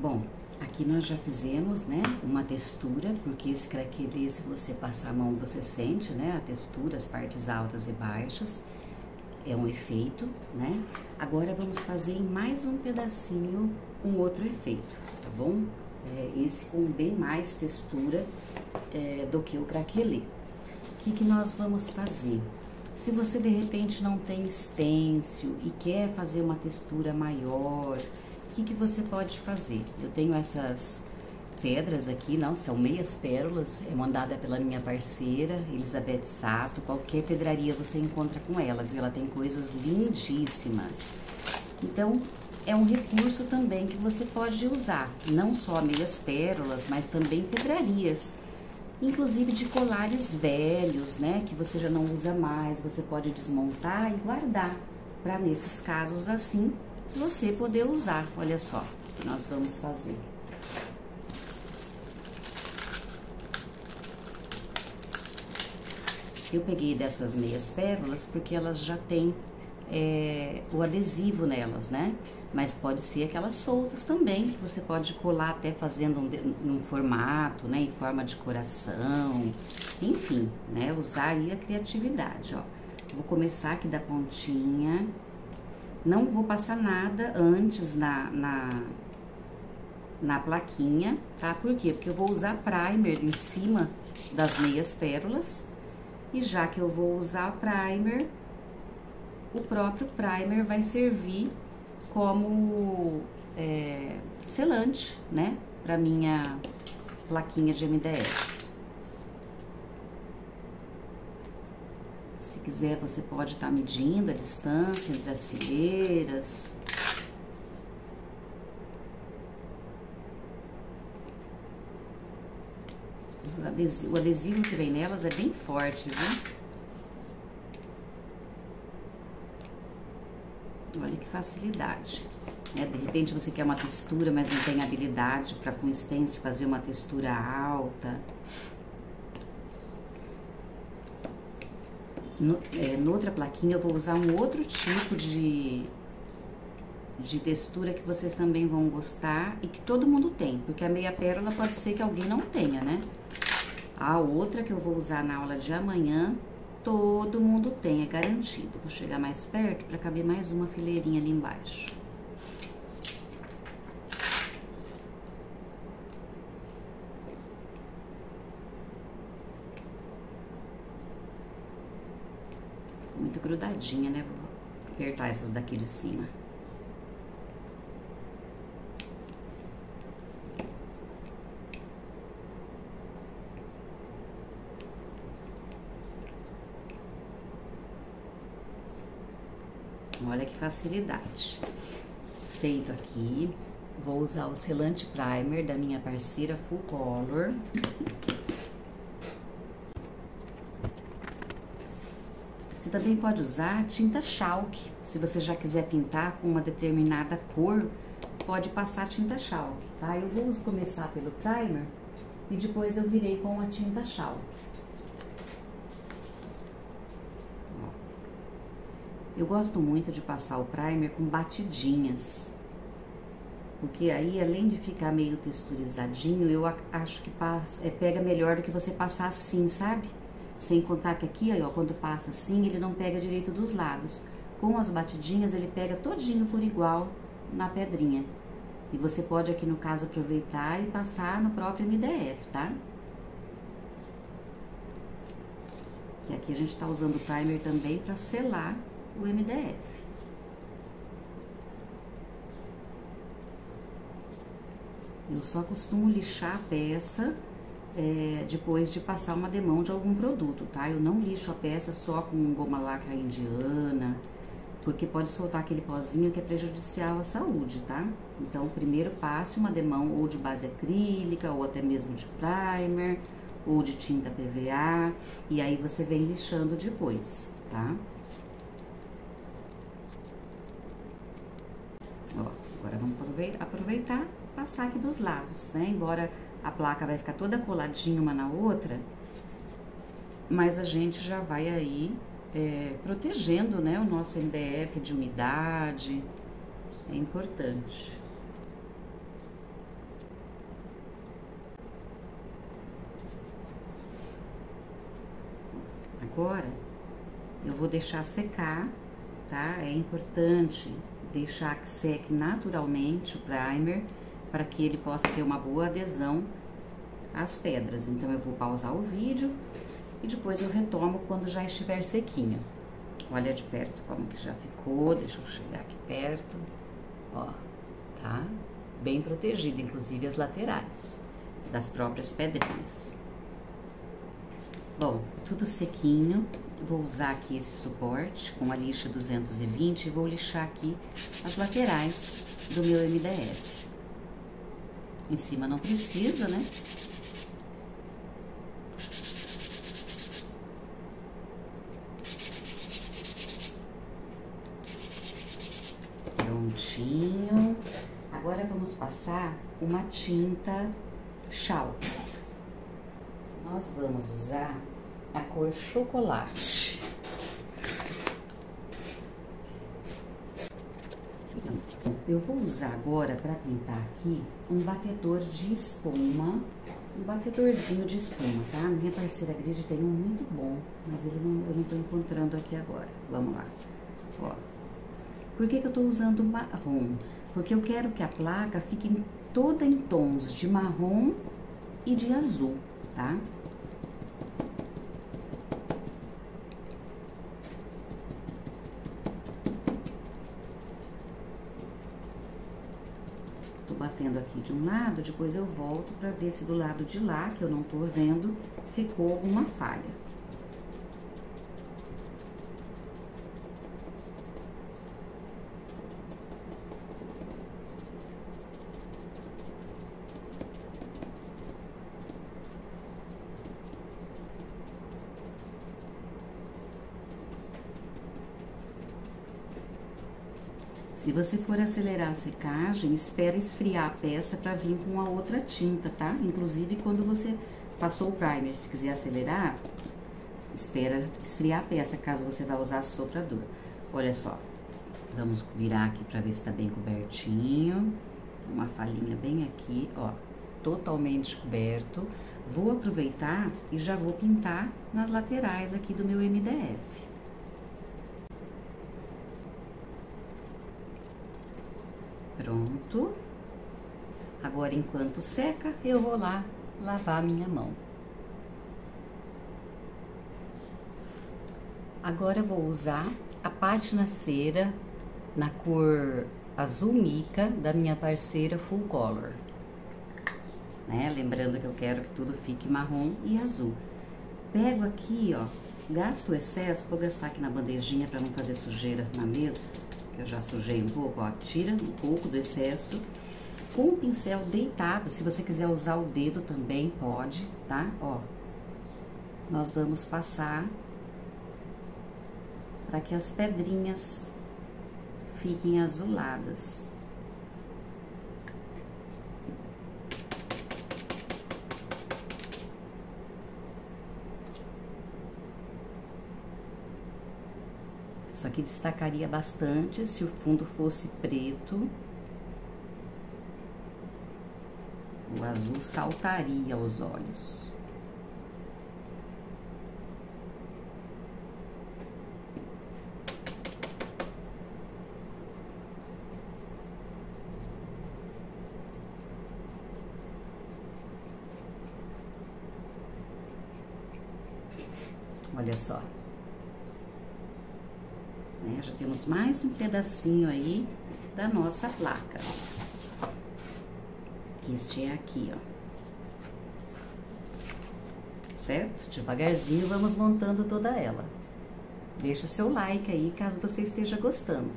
Bom, aqui nós já fizemos, né, uma textura, porque esse craquelê, se você passar a mão, você sente, né, a textura, as partes altas e baixas. É um efeito, né? Agora vamos fazer em mais um pedacinho um outro efeito, tá bom? É, esse com bem mais textura é, do que o craquelê. O que, que nós vamos fazer? Se você de repente não tem stencil e quer fazer uma textura maior, que, que você pode fazer? Eu tenho essas pedras aqui, não, são meias pérolas, é mandada pela minha parceira, Elizabeth Sato. Qualquer pedraria você encontra com ela, viu? Ela tem coisas lindíssimas. Então, é um recurso também que você pode usar, não só meias pérolas, mas também pedrarias inclusive de colares velhos, né, que você já não usa mais, você pode desmontar e guardar, para nesses casos assim, você poder usar. Olha só o que nós vamos fazer. Eu peguei dessas meias pérolas porque elas já têm é, o adesivo nelas, né? Mas pode ser aquelas soltas também, que você pode colar até fazendo um, um formato, né? Em forma de coração, enfim, né? Usar aí a criatividade, ó. Vou começar aqui da pontinha. Não vou passar nada antes na, na, na plaquinha, tá? Por quê? Porque eu vou usar primer em cima das meias pérolas. E já que eu vou usar primer, o próprio primer vai servir como é, selante, né, para minha plaquinha de MDF. Se quiser, você pode estar tá medindo a distância entre as fileiras. O adesivo que vem nelas é bem forte, viu? Olha que facilidade. Né? De repente você quer uma textura, mas não tem habilidade para com stencil fazer uma textura alta. No, é, noutra plaquinha eu vou usar um outro tipo de, de textura que vocês também vão gostar e que todo mundo tem, porque a meia pérola pode ser que alguém não tenha, né? A outra que eu vou usar na aula de amanhã todo mundo tem, é garantido. Vou chegar mais perto para caber mais uma fileirinha ali embaixo. Muito grudadinha, né? Vou apertar essas daqui de cima. Olha que facilidade. Feito aqui, vou usar o selante primer da minha parceira Full Color. Você também pode usar tinta chalk. Se você já quiser pintar com uma determinada cor, pode passar tinta chalk, tá? Eu vou começar pelo primer e depois eu virei com a tinta chalk. Eu gosto muito de passar o primer com batidinhas. Porque aí, além de ficar meio texturizadinho, eu acho que passa, é, pega melhor do que você passar assim, sabe? Sem contar que aqui, ó, quando passa assim, ele não pega direito dos lados. Com as batidinhas, ele pega todinho por igual na pedrinha. E você pode aqui no caso aproveitar e passar no próprio MDF, tá? E aqui a gente tá usando o primer também para selar o MDF. Eu só costumo lixar a peça é, depois de passar uma demão de algum produto, tá? Eu não lixo a peça só com goma lacra indiana, porque pode soltar aquele pozinho que é prejudicial à saúde, tá? Então, primeiro passe uma demão ou de base acrílica, ou até mesmo de primer, ou de tinta PVA, e aí você vem lixando depois, tá? Ó, agora vamos aproveitar passar aqui dos lados, né? Embora a placa vai ficar toda coladinha uma na outra, mas a gente já vai aí é, protegendo né, o nosso MDF de umidade, é importante. Agora, eu vou deixar secar, tá? É importante deixar que seque naturalmente o primer, para que ele possa ter uma boa adesão às pedras. Então, eu vou pausar o vídeo e depois eu retomo quando já estiver sequinho. Olha de perto como que já ficou, deixa eu chegar aqui perto, ó, tá? Bem protegido, inclusive as laterais das próprias pedrinhas. Bom, tudo sequinho, vou usar aqui esse suporte com a lixa 220 e vou lixar aqui as laterais do meu MDF. Em cima não precisa, né? Prontinho. Agora vamos passar uma tinta chal. Nós vamos usar a cor chocolate. Eu vou usar agora para pintar aqui um batedor de espuma, um batedorzinho de espuma, tá? Minha parceira Grid tem um muito bom, mas ele não, eu não tô encontrando aqui agora. Vamos lá. Ó. Por que, que eu tô usando marrom? Porque eu quero que a placa fique toda em tons de marrom e de azul, tá? Tô batendo aqui de um lado, depois eu volto pra ver se do lado de lá, que eu não tô vendo, ficou alguma falha. Se você for acelerar a secagem, espera esfriar a peça para vir com a outra tinta, tá? Inclusive quando você passou o primer, se quiser acelerar, espera esfriar a peça, caso você vá usar soprador. Olha só, vamos virar aqui para ver se tá bem cobertinho. Uma falhinha bem aqui, ó, totalmente coberto. Vou aproveitar e já vou pintar nas laterais aqui do meu MDF. Pronto. Agora, enquanto seca, eu vou lá lavar minha mão. Agora, vou usar a pátina cera na cor azul mica da minha parceira Full Color. Né? Lembrando que eu quero que tudo fique marrom e azul. Pego aqui, ó, gasto o excesso, vou gastar aqui na bandejinha para não fazer sujeira na mesa eu já sujei um pouco, ó, tira um pouco do excesso. Com o pincel deitado, se você quiser usar o dedo também pode, tá? Ó, nós vamos passar para que as pedrinhas fiquem azuladas. Isso aqui destacaria bastante se o fundo fosse preto. O azul saltaria aos olhos. Olha só. Já temos mais um pedacinho aí da nossa placa. Este é aqui, ó. Certo? Devagarzinho vamos montando toda ela. Deixa seu like aí, caso você esteja gostando.